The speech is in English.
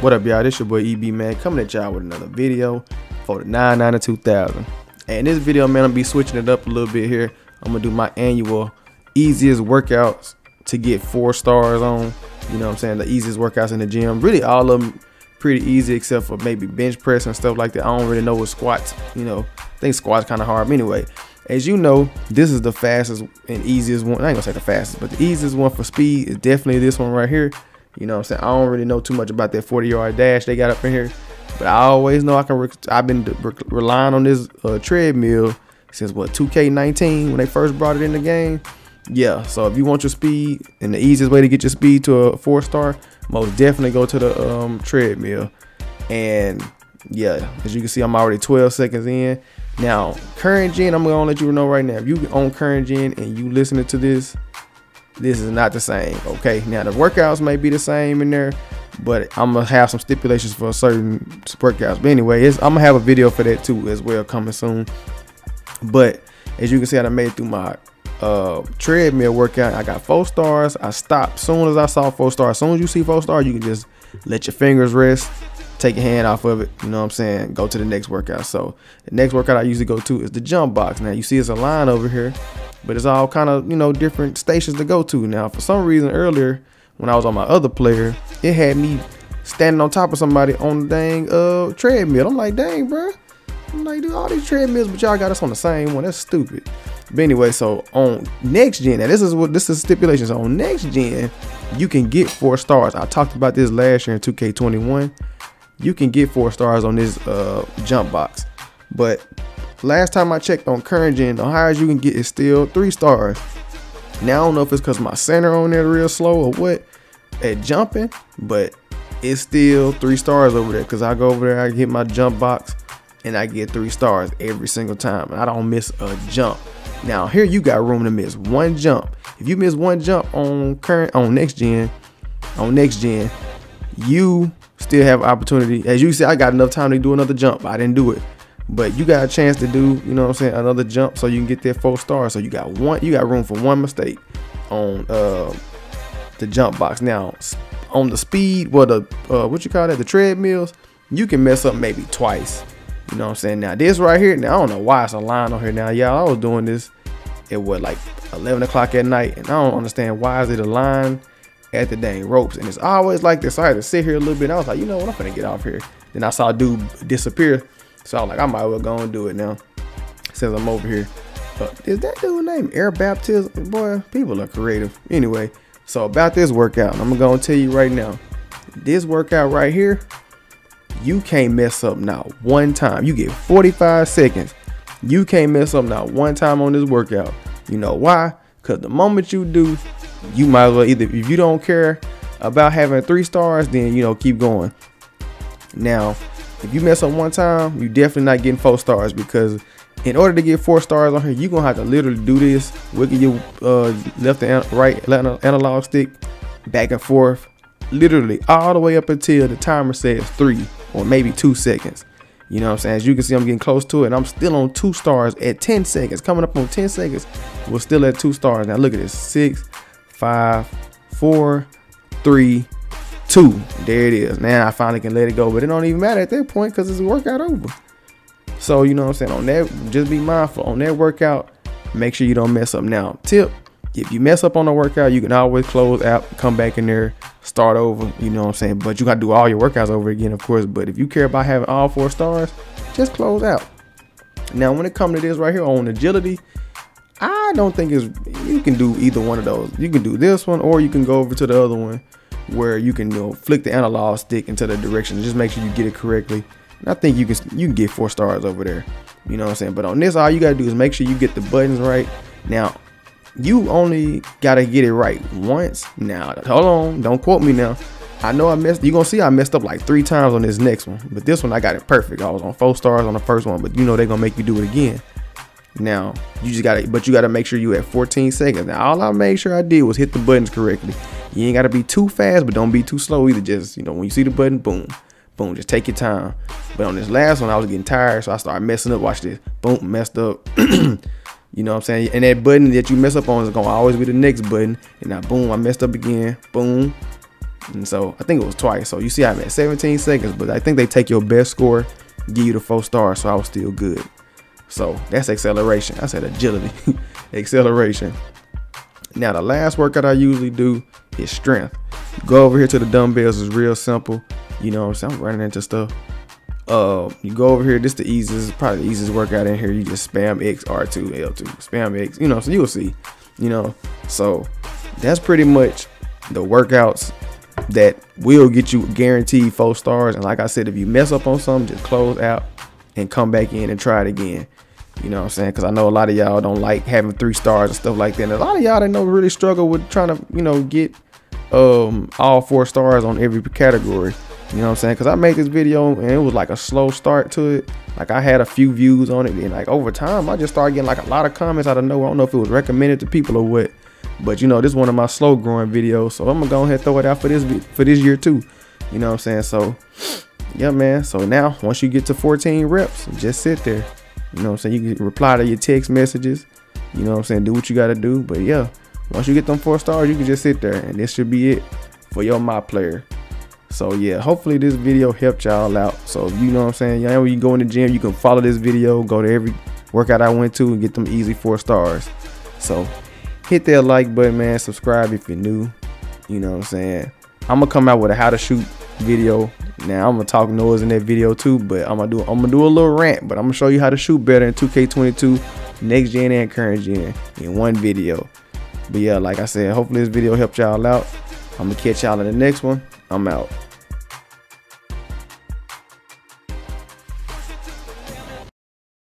What up, y'all? This your boy EB Man coming at y'all with another video for the 99 2000. And this video, man, I'm be switching it up a little bit here. I'm gonna do my annual easiest workouts to get four stars on. You know what I'm saying? The easiest workouts in the gym. Really, all of them pretty easy except for maybe bench press and stuff like that. I don't really know what squats. You know, I think squats kind of hard. But anyway, as you know, this is the fastest and easiest one. I ain't gonna say the fastest, but the easiest one for speed is definitely this one right here. You know what I'm saying? I don't really know too much about that 40 yard dash they got up in here, but I always know I can. I've been re relying on this uh, treadmill since what 2K19 when they first brought it in the game. Yeah, so if you want your speed and the easiest way to get your speed to a four star, most definitely go to the um, treadmill. And yeah, as you can see, I'm already 12 seconds in. Now, current gen, I'm gonna let you know right now. If you own current gen and you listening to this, this is not the same. Okay, now the workouts may be the same in there, but I'm gonna have some stipulations for certain workouts. But anyway, I'm gonna have a video for that too as well coming soon. But as you can see, I made through my uh, treadmill workout. I got four stars. I stopped soon as I saw four stars. As soon as you see four stars, you can just let your fingers rest take your hand off of it. You know what I'm saying? Go to the next workout. So the next workout I usually go to is the jump box. Now you see it's a line over here, but it's all kind of, you know, different stations to go to. Now for some reason earlier when I was on my other player, it had me standing on top of somebody on the dang uh treadmill. I'm like, dang, bro. I'm like, dude, all these treadmills, but y'all got us on the same one. That's stupid. But anyway, so on next gen, now this is what this is stipulations. So on next gen, you can get four stars. I talked about this last year in 2K21 you can get four stars on this uh, jump box. But last time I checked on current gen, the highest you can get is still three stars. Now I don't know if it's because my center on there real slow or what at jumping, but it's still three stars over there because I go over there, I hit my jump box, and I get three stars every single time. And I don't miss a jump. Now here you got room to miss one jump. If you miss one jump on current on next gen, on next gen, you still have opportunity. As you said, I got enough time to do another jump. I didn't do it. But you got a chance to do, you know what I'm saying, another jump so you can get that four star. So you got one, you got room for one mistake on uh, the jump box. Now, on the speed, what the uh, what you call that, the treadmills, you can mess up maybe twice. You know what I'm saying? Now this right here, now I don't know why it's a line on here. Now, y'all, I was doing this at what like 11 o'clock at night, and I don't understand why is it a line at the dang ropes. And it's always like this. So I had to sit here a little bit. And I was like, you know what? I'm gonna get off here. Then I saw dude disappear. So I was like, I might as well go and do it now. Since I'm over here. But is that dude named Air Baptism? Boy, people are creative. Anyway, so about this workout, I'm gonna tell you right now. This workout right here, you can't mess up now one time. You get 45 seconds. You can't mess up now one time on this workout. You know why? Because the moment you do, you might as well either if you don't care about having three stars, then you know keep going. Now, if you mess up one time, you're definitely not getting four stars because in order to get four stars on here, you're gonna have to literally do this, wiggle your uh, left and right analog stick back and forth, literally all the way up until the timer says three or maybe two seconds. You know what I'm saying? As you can see, I'm getting close to it. I'm still on two stars at 10 seconds. Coming up on 10 seconds, we're still at two stars. Now look at this. Six, five, four, three, two. There it is. Now I finally can let it go, but it don't even matter at that point because it's workout over. So you know what I'm saying? On that, just be mindful. On that workout, make sure you don't mess up. Now, tip, if you mess up on a workout, you can always close out, come back in there, start over. You know what I'm saying? But you got to do all your workouts over again, of course. But if you care about having all four stars, just close out. Now, when it comes to this right here on agility, I don't think it's you can do either one of those. You can do this one or you can go over to the other one where you can you know flick the analog stick into the direction. Just make sure you get it correctly. And I think you can you can get four stars over there. You know what I'm saying? But on this, all you gotta do is make sure you get the buttons right. Now, you only gotta get it right once. Now, hold on, don't quote me now. I know I messed. You gonna see I messed up like three times on this next one, but this one I got it perfect. I was on four stars on the first one, but you know they're gonna make you do it again. Now you just gotta, but you gotta make sure you at 14 seconds. Now all I made sure I did was hit the buttons correctly. You ain't gotta be too fast, but don't be too slow either. Just you know when you see the button, boom, boom. Just take your time. But on this last one, I was getting tired, so I started messing up. Watch this, boom, messed up. you know what I'm saying? And that button that you mess up on is gonna always be the next button. And now boom, I messed up again. Boom, And so I think it was twice. So you see I'm at 17 seconds, but I think they take your best score, give you the four stars, so I was still good. So that's acceleration. I said agility, acceleration. Now the last workout I usually do is strength. go over here to the dumbbells, it's real simple. You know I'm? I'm running into stuff. Uh, you go over here, this the easiest, probably the easiest workout in here. You just spam X, R2, L2, spam X, you know, so you'll see, you know. So that's pretty much the workouts that will get you guaranteed four stars. And like I said, if you mess up on something, just close out and come back in and try it again. You know what I'm saying? Because I know a lot of y'all don't like having three stars and stuff like that. And a lot of y'all that know really struggle with trying to, you know, get um all four stars on every category. You know what I'm saying? Because I made this video and it was like a slow start to it. Like I had a few views on it, and like over time, I just started getting like a lot of comments out of nowhere. I don't know if it was recommended to people or what, but you know, this is one of my slow growing videos, so I'm gonna go ahead and throw it out for this for this year too. You know what I'm saying? So, yeah, man. So now, once you get to 14 reps, just sit there. You know what I'm saying? You can reply to your text messages. You know what I'm saying? Do what you got to do. But yeah, once you get them four stars, you can just sit there and this should be it for your my player. So yeah, hopefully this video helped y'all out. So you know what I'm saying? Yeah, when you go in the gym, you can follow this video, go to every workout I went to and get them easy four stars. So hit that like button, man. Subscribe if you're new. You know what I'm saying? I'm gonna come out with a how to shoot video now I'm gonna talk noise in that video too, but I'm gonna do I'm gonna do a little rant, but I'm gonna show you how to shoot better in 2K22, next gen and current gen in one video. But yeah, like I said, hopefully this video helped y'all out. I'm gonna catch y'all in the next one. I'm out.